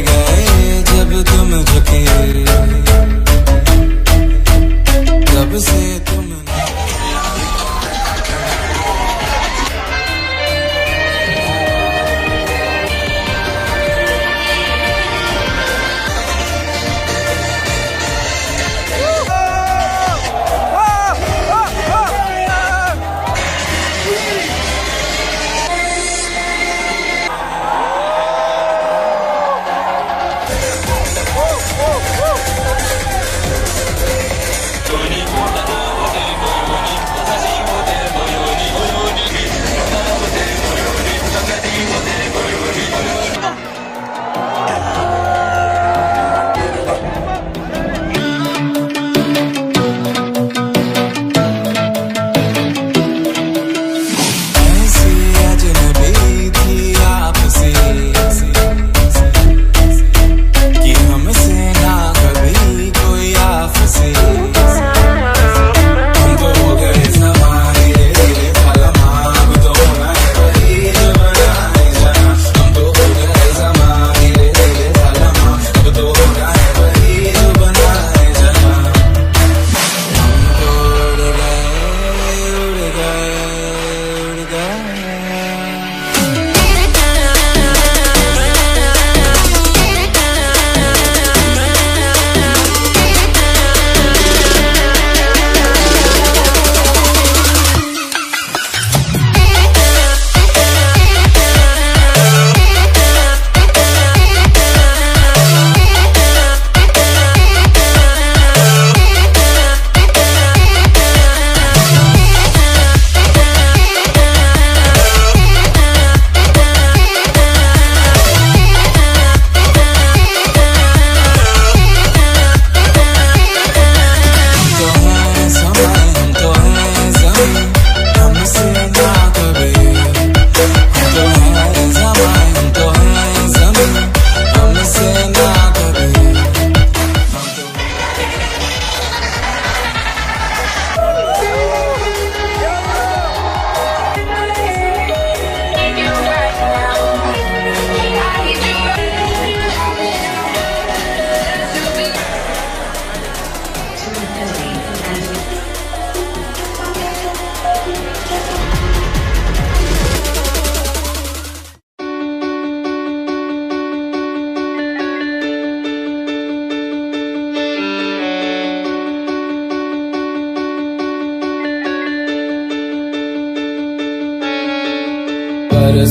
गए जब तुम झुके। तब से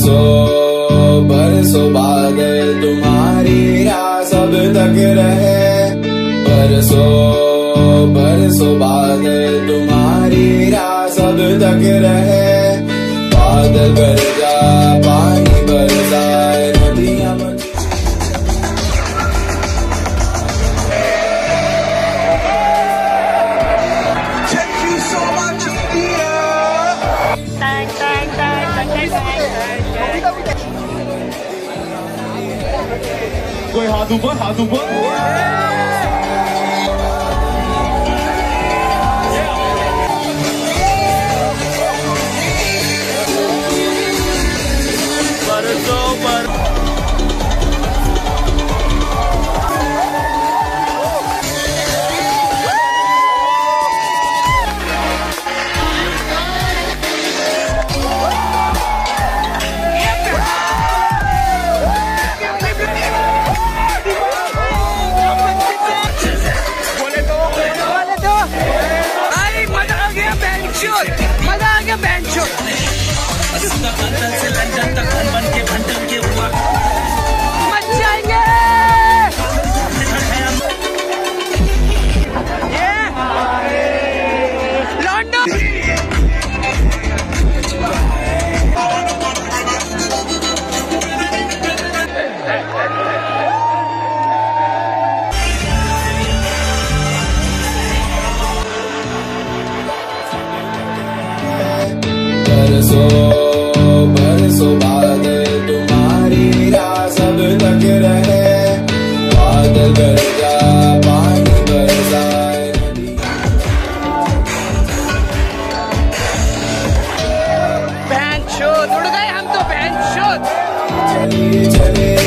बरसों सो बादल तुम्हारी राह सब तक रहे। भर सुबा बादल तुम्हारी राह सब तक रहे। बादल जा, पानी 各位好主播好主播耶 bench shoot. बरसों बरसो बादल तुम्हारी राह सब तक रहे। बादल बरसा पानी बरसाए चलिए बेंचोट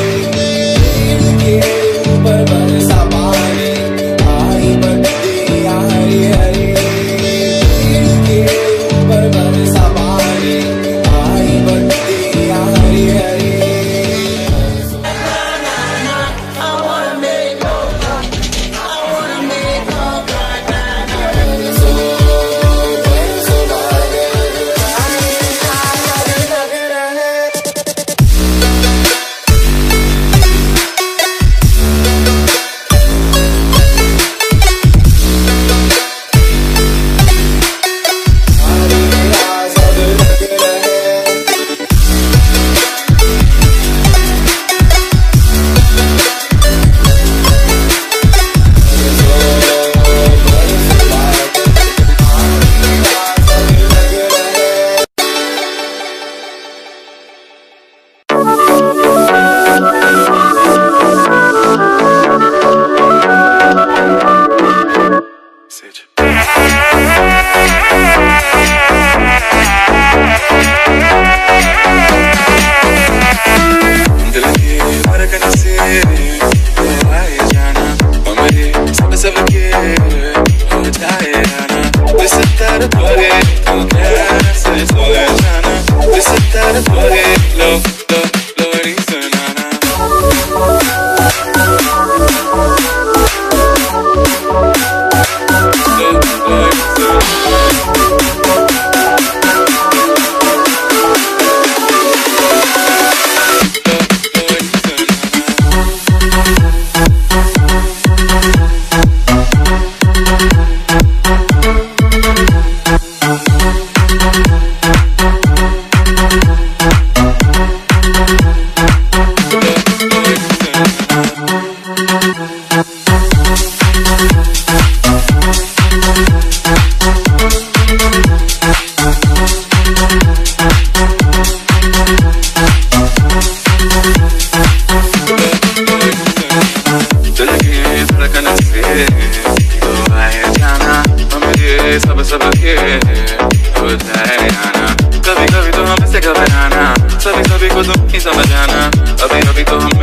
तुम समझाना। अभी अभी तो हमने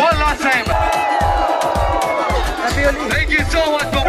One last time. Thank you so much.